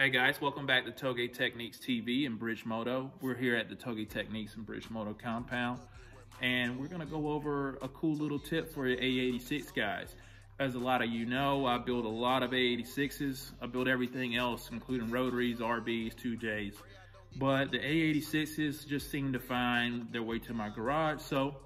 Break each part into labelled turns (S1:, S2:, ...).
S1: Hey guys, welcome back to Touge Techniques TV in Bridgemoto. We're here at the Touge Techniques in Bridgemoto compound, and we're gonna go over a cool little tip for your AE86 guys. As a lot of you know, I build a lot of AE86s. I build everything else, including rotaries, RBs, 2Js. But the AE86s just seem to find their way to my garage, so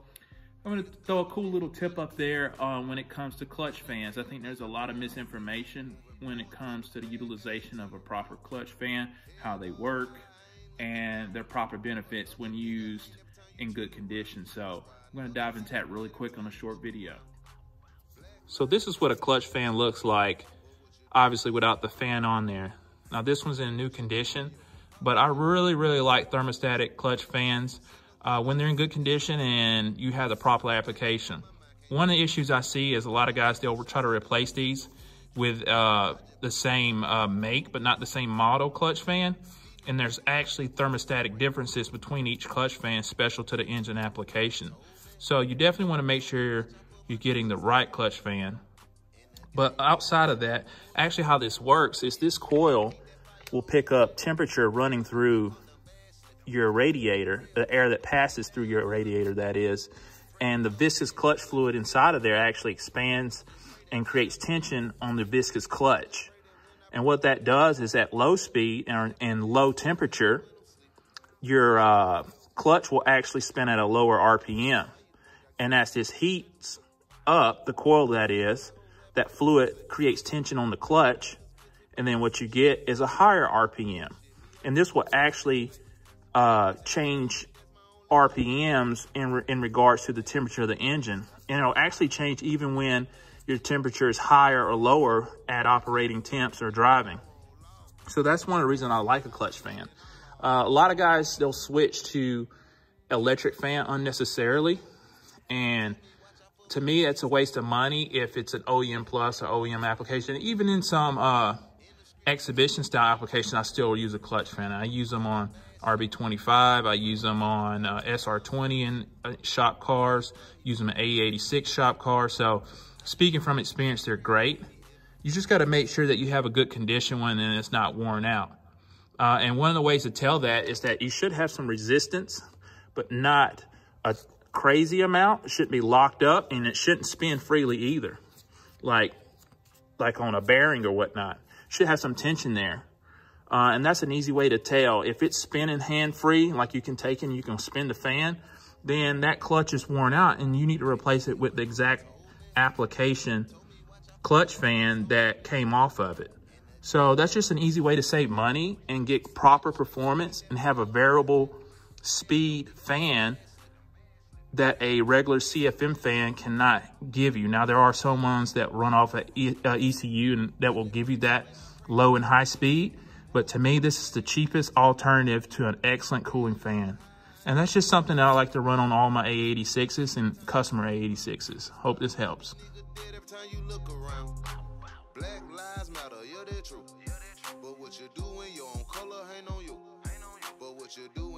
S1: I'm gonna throw a cool little tip up there uh, when it comes to clutch fans. I think there's a lot of misinformation when it comes to the utilization of a proper clutch fan, how they work, and their proper benefits when used in good condition. So I'm gonna dive into that really quick on a short video. So this is what a clutch fan looks like, obviously without the fan on there. Now this one's in new condition, but I really, really like thermostatic clutch fans uh, when they're in good condition and you have the proper application. One of the issues I see is a lot of guys, they'll try to replace these with uh, the same uh, make, but not the same model clutch fan. And there's actually thermostatic differences between each clutch fan special to the engine application. So you definitely wanna make sure you're getting the right clutch fan. But outside of that, actually how this works is this coil will pick up temperature running through your radiator, the air that passes through your radiator, that is, and the viscous clutch fluid inside of there actually expands and creates tension on the viscous clutch. And what that does is at low speed and, and low temperature, your uh, clutch will actually spin at a lower RPM. And as this heats up, the coil that is, that fluid creates tension on the clutch. And then what you get is a higher RPM. And this will actually uh, change RPMs in, re in regards to the temperature of the engine. And it'll actually change even when your temperature is higher or lower at operating temps or driving. So that's one of the reasons I like a clutch fan. Uh, a lot of guys, they'll switch to electric fan unnecessarily. And to me, it's a waste of money if it's an OEM plus or OEM application. Even in some uh, exhibition style application, I still use a clutch fan. I use them on RB25. I use them on uh, SR20 in uh, shop cars, use them in AE86 shop cars. So speaking from experience, they're great. You just got to make sure that you have a good condition one and it's not worn out. Uh, and one of the ways to tell that is that you should have some resistance, but not a crazy amount. It shouldn't be locked up and it shouldn't spin freely either. Like, like on a bearing or whatnot. Should have some tension there. Uh, and that's an easy way to tell. If it's spinning hand-free, like you can take and you can spin the fan, then that clutch is worn out and you need to replace it with the exact application clutch fan that came off of it. So that's just an easy way to save money and get proper performance and have a variable speed fan that a regular CFM fan cannot give you. Now, there are some ones that run off at ECU uh, and that will give you that low and high speed. But to me, this is the cheapest alternative to an excellent cooling fan. And that's just something that I like to run on all my AE86s and customer AE86s. Hope this helps. You do